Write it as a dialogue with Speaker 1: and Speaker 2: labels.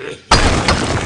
Speaker 1: Hehehehe